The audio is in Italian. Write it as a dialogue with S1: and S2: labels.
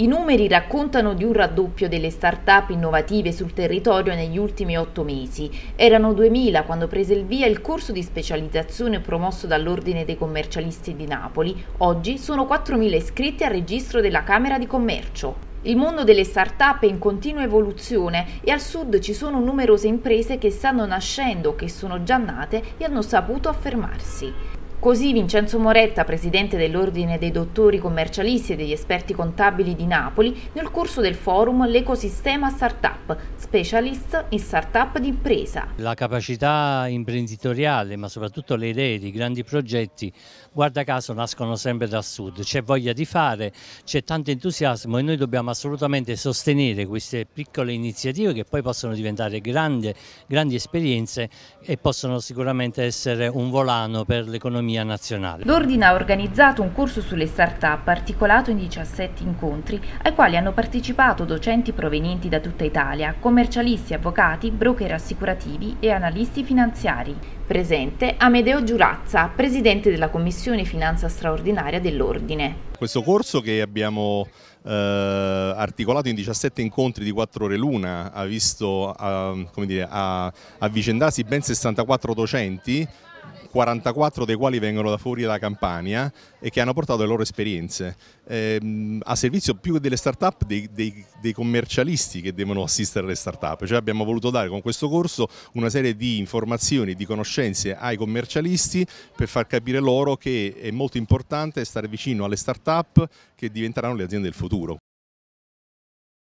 S1: I numeri raccontano di un raddoppio delle start-up innovative sul territorio negli ultimi otto mesi. Erano 2000 quando prese il via il corso di specializzazione promosso dall'Ordine dei Commercialisti di Napoli. Oggi sono 4.000 iscritti al registro della Camera di Commercio. Il mondo delle start-up è in continua evoluzione e al sud ci sono numerose imprese che stanno nascendo che sono già nate e hanno saputo affermarsi. Così Vincenzo Moretta, presidente dell'Ordine dei dottori commercialisti e degli esperti contabili di Napoli, nel corso del forum L'ecosistema startup, specialist in startup di impresa.
S2: La capacità imprenditoriale, ma soprattutto le idee di grandi progetti, guarda caso nascono sempre dal sud, c'è voglia di fare, c'è tanto entusiasmo e noi dobbiamo assolutamente sostenere queste piccole iniziative che poi possono diventare grandi, grandi esperienze e possono sicuramente essere un volano per l'economia l'economia nazionale.
S1: L'Ordine ha organizzato un corso sulle start-up articolato in 17 incontri ai quali hanno partecipato docenti provenienti da tutta Italia, commercialisti, avvocati, broker assicurativi e analisti finanziari. Presente Amedeo Giurazza, presidente della Commissione Finanza Straordinaria dell'Ordine.
S3: Questo corso che abbiamo eh, articolato in 17 incontri di 4 ore l'una ha visto eh, dire, avvicendarsi ben 64 docenti 44 dei quali vengono da fuori dalla Campania e che hanno portato le loro esperienze ehm, a servizio più delle start-up dei, dei, dei, commercialisti che devono assistere alle start-up. Cioè abbiamo voluto dare con questo corso una serie di informazioni, di conoscenze ai commercialisti per far capire loro che è molto importante stare vicino alle start-up che diventeranno le aziende del futuro.